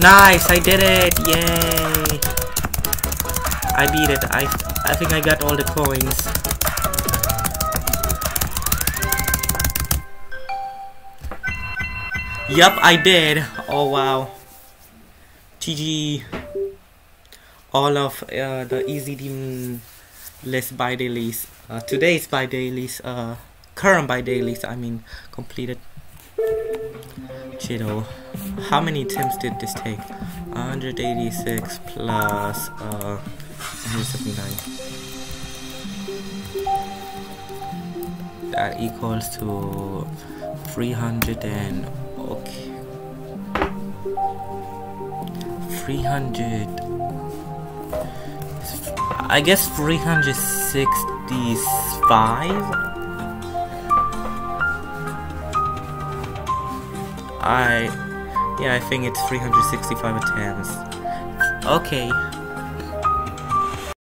Nice, I did it! Yay! I beat it. I I think I got all the coins. Yup, I did. Oh wow. GG. All of uh, the easy team list by dailies. Uh, today's by dailies. Uh, current by dailies. I mean completed. Chido. How many attempts did this take? 186 plus uh 179. That equals to 300 and okay 300 I guess 365 I yeah I think it's 365 attempts. Okay